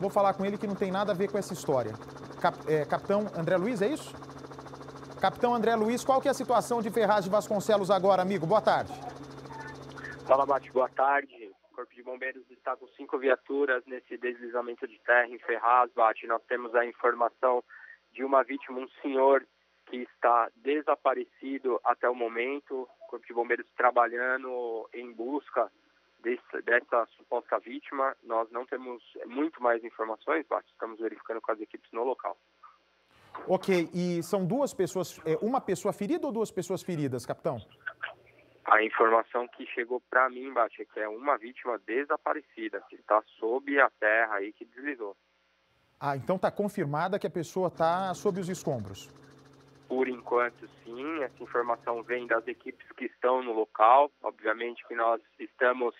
Vou falar com ele que não tem nada a ver com essa história. Cap, é, Capitão André Luiz, é isso? Capitão André Luiz, qual que é a situação de Ferraz de Vasconcelos agora, amigo? Boa tarde. Fala, Bate, boa tarde. O Corpo de Bombeiros está com cinco viaturas nesse deslizamento de terra em Ferraz, Bate. Nós temos a informação de uma vítima, um senhor que está desaparecido até o momento. O Corpo de Bombeiros trabalhando em busca desse, dessa suposta vítima. Nós não temos muito mais informações, Bate. Estamos verificando com as equipes no local. Ok, e são duas pessoas, é, uma pessoa ferida ou duas pessoas feridas, capitão? A informação que chegou para mim, Bate, é que é uma vítima desaparecida, que está sob a terra aí que deslizou. Ah, então está confirmada que a pessoa está sob os escombros? Enquanto, sim. Essa informação vem das equipes que estão no local. Obviamente que nós estamos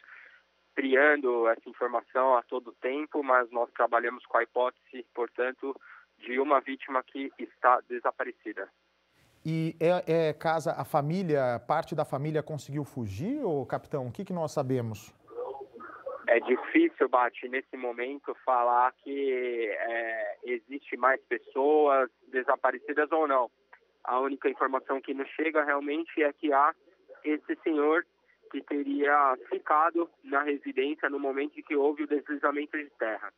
criando essa informação a todo tempo, mas nós trabalhamos com a hipótese, portanto, de uma vítima que está desaparecida. E é, é casa, a família, parte da família conseguiu fugir, ou capitão? O que, que nós sabemos? É difícil, Bate, nesse momento, falar que é, existe mais pessoas desaparecidas ou não. A única informação que nos chega realmente é que há esse senhor que teria ficado na residência no momento em que houve o deslizamento de terra.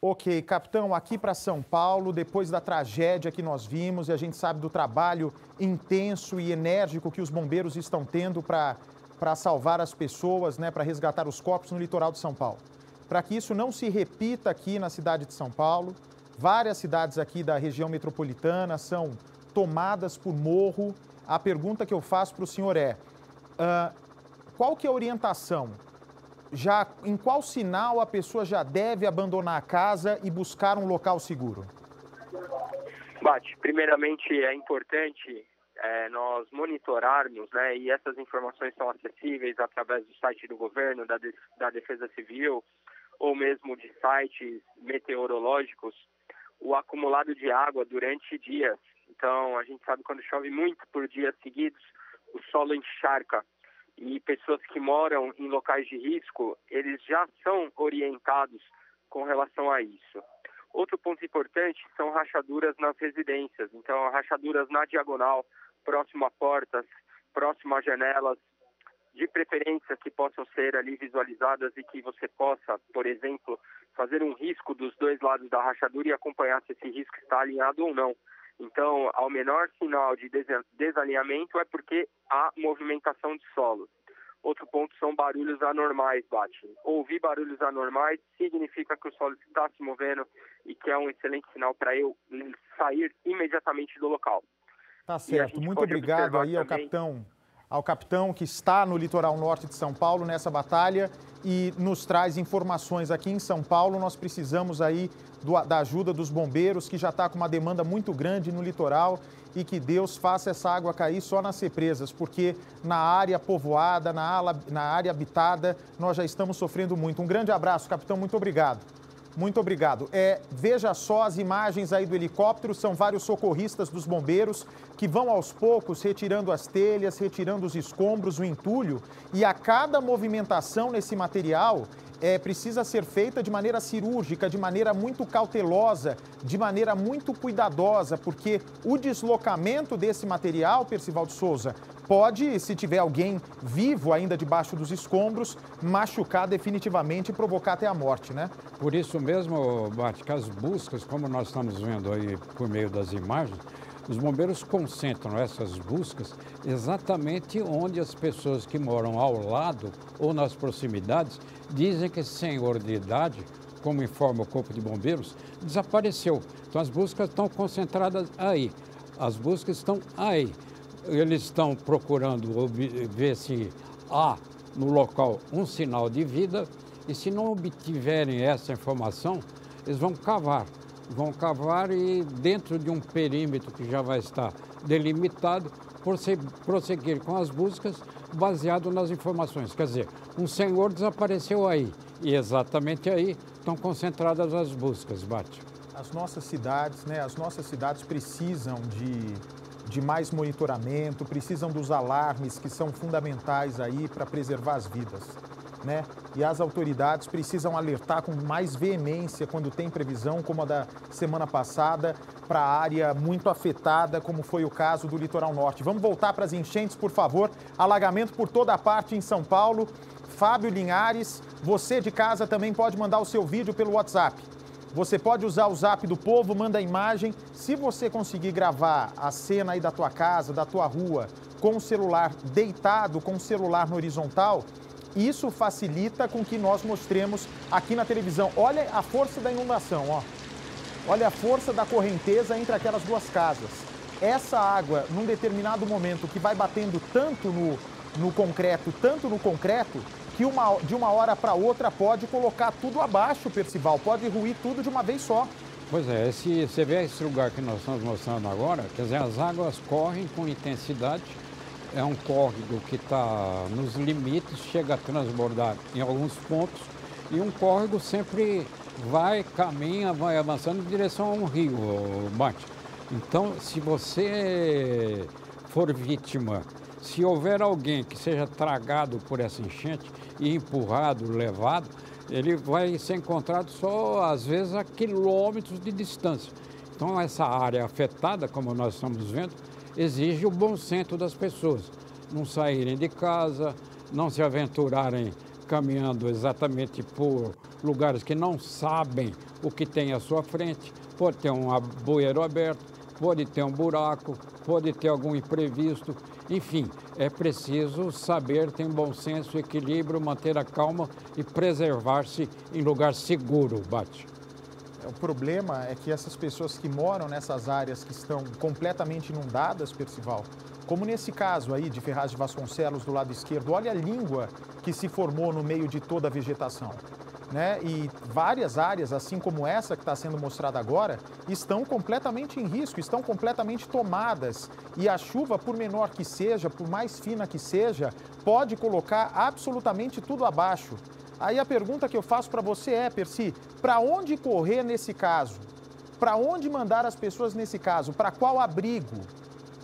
Ok, capitão, aqui para São Paulo, depois da tragédia que nós vimos, e a gente sabe do trabalho intenso e enérgico que os bombeiros estão tendo para salvar as pessoas, né, para resgatar os corpos no litoral de São Paulo. Para que isso não se repita aqui na cidade de São Paulo, várias cidades aqui da região metropolitana são tomadas por morro. A pergunta que eu faço para o senhor é: uh, qual que é a orientação já em qual sinal a pessoa já deve abandonar a casa e buscar um local seguro? Bate, primeiramente é importante é, nós monitorarmos, né, e essas informações são acessíveis através do site do governo, da, de, da Defesa Civil, ou mesmo de sites meteorológicos, o acumulado de água durante dias. Então, a gente sabe quando chove muito por dias seguidos, o solo encharca e pessoas que moram em locais de risco, eles já são orientados com relação a isso. Outro ponto importante são rachaduras nas residências. Então, rachaduras na diagonal, próximo a portas, próximo a janelas, de preferência que possam ser ali visualizadas e que você possa, por exemplo, fazer um risco dos dois lados da rachadura e acompanhar se esse risco está alinhado ou não. Então, ao menor sinal de desalinhamento é porque há movimentação de solo. Outro ponto são barulhos anormais, Bate. Ouvir barulhos anormais significa que o solo está se movendo e que é um excelente sinal para eu sair imediatamente do local. Tá certo. Muito obrigado aí ao também... capitão ao capitão que está no litoral norte de São Paulo nessa batalha e nos traz informações aqui em São Paulo. Nós precisamos aí do, da ajuda dos bombeiros, que já está com uma demanda muito grande no litoral e que Deus faça essa água cair só nas represas, porque na área povoada, na, ala, na área habitada, nós já estamos sofrendo muito. Um grande abraço, capitão, muito obrigado. Muito obrigado. É, veja só as imagens aí do helicóptero, são vários socorristas dos bombeiros que vão aos poucos retirando as telhas, retirando os escombros, o entulho, e a cada movimentação nesse material é, precisa ser feita de maneira cirúrgica, de maneira muito cautelosa, de maneira muito cuidadosa, porque o deslocamento desse material, Percival de Souza, pode, se tiver alguém vivo ainda debaixo dos escombros, machucar definitivamente e provocar até a morte, né? Por isso mesmo, Bate, que as buscas, como nós estamos vendo aí por meio das imagens, os bombeiros concentram essas buscas exatamente onde as pessoas que moram ao lado ou nas proximidades dizem que senhor de idade, como informa o Corpo de Bombeiros, desapareceu. Então as buscas estão concentradas aí. As buscas estão aí. Eles estão procurando ver se há no local um sinal de vida e se não obtiverem essa informação, eles vão cavar vão cavar e dentro de um perímetro que já vai estar delimitado, prosseguir com as buscas baseado nas informações. Quer dizer, um senhor desapareceu aí e exatamente aí estão concentradas as buscas, Bate. As nossas cidades, né, as nossas cidades precisam de, de mais monitoramento, precisam dos alarmes que são fundamentais aí para preservar as vidas. Né? E as autoridades precisam alertar com mais veemência quando tem previsão, como a da semana passada, para a área muito afetada, como foi o caso do litoral norte. Vamos voltar para as enchentes, por favor. Alagamento por toda a parte em São Paulo. Fábio Linhares, você de casa também pode mandar o seu vídeo pelo WhatsApp. Você pode usar o zap do povo, manda a imagem. Se você conseguir gravar a cena aí da tua casa, da tua rua, com o celular deitado, com o celular no horizontal, isso facilita com que nós mostremos aqui na televisão. Olha a força da inundação, ó. Olha a força da correnteza entre aquelas duas casas. Essa água, num determinado momento, que vai batendo tanto no, no concreto, tanto no concreto, que uma, de uma hora para outra pode colocar tudo abaixo, Percival, pode ruir tudo de uma vez só. Pois é, esse, você vê esse lugar que nós estamos mostrando agora, quer dizer, as águas correm com intensidade é um córrego que está nos limites, chega a transbordar em alguns pontos e um córrego sempre vai, caminha, vai avançando em direção a um rio, Bate. Então, se você for vítima, se houver alguém que seja tragado por essa enchente e empurrado, levado, ele vai ser encontrado só, às vezes, a quilômetros de distância. Então, essa área afetada, como nós estamos vendo, exige o bom senso das pessoas. Não saírem de casa, não se aventurarem caminhando exatamente por lugares que não sabem o que tem à sua frente. Pode ter um bueiro aberto, pode ter um buraco, pode ter algum imprevisto. Enfim, é preciso saber ter bom senso, equilíbrio, manter a calma e preservar-se em lugar seguro, Bate. O problema é que essas pessoas que moram nessas áreas que estão completamente inundadas, Percival, como nesse caso aí de Ferraz de Vasconcelos do lado esquerdo, olha a língua que se formou no meio de toda a vegetação. Né? E várias áreas, assim como essa que está sendo mostrada agora, estão completamente em risco, estão completamente tomadas. E a chuva, por menor que seja, por mais fina que seja, pode colocar absolutamente tudo abaixo. Aí a pergunta que eu faço para você é, Percy, para onde correr nesse caso? Para onde mandar as pessoas nesse caso? Para qual abrigo?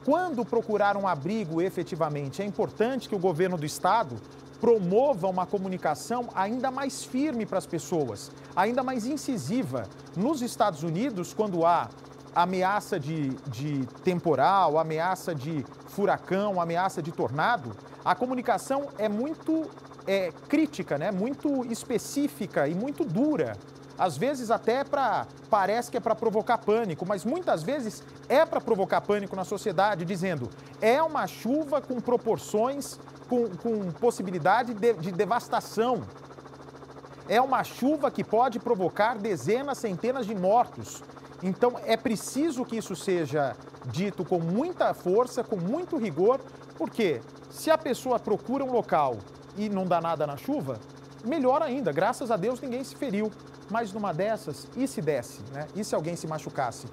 Quando procurar um abrigo efetivamente? É importante que o governo do estado promova uma comunicação ainda mais firme para as pessoas, ainda mais incisiva. Nos Estados Unidos, quando há ameaça de, de temporal, ameaça de furacão, ameaça de tornado, a comunicação é muito é, crítica, né? muito específica e muito dura. Às vezes até para parece que é para provocar pânico, mas muitas vezes é para provocar pânico na sociedade, dizendo é uma chuva com proporções, com, com possibilidade de, de devastação. É uma chuva que pode provocar dezenas, centenas de mortos. Então é preciso que isso seja dito com muita força, com muito rigor, porque se a pessoa procura um local e não dá nada na chuva, melhor ainda, graças a Deus ninguém se feriu. Mas numa dessas, e se desse, né? E se alguém se machucasse?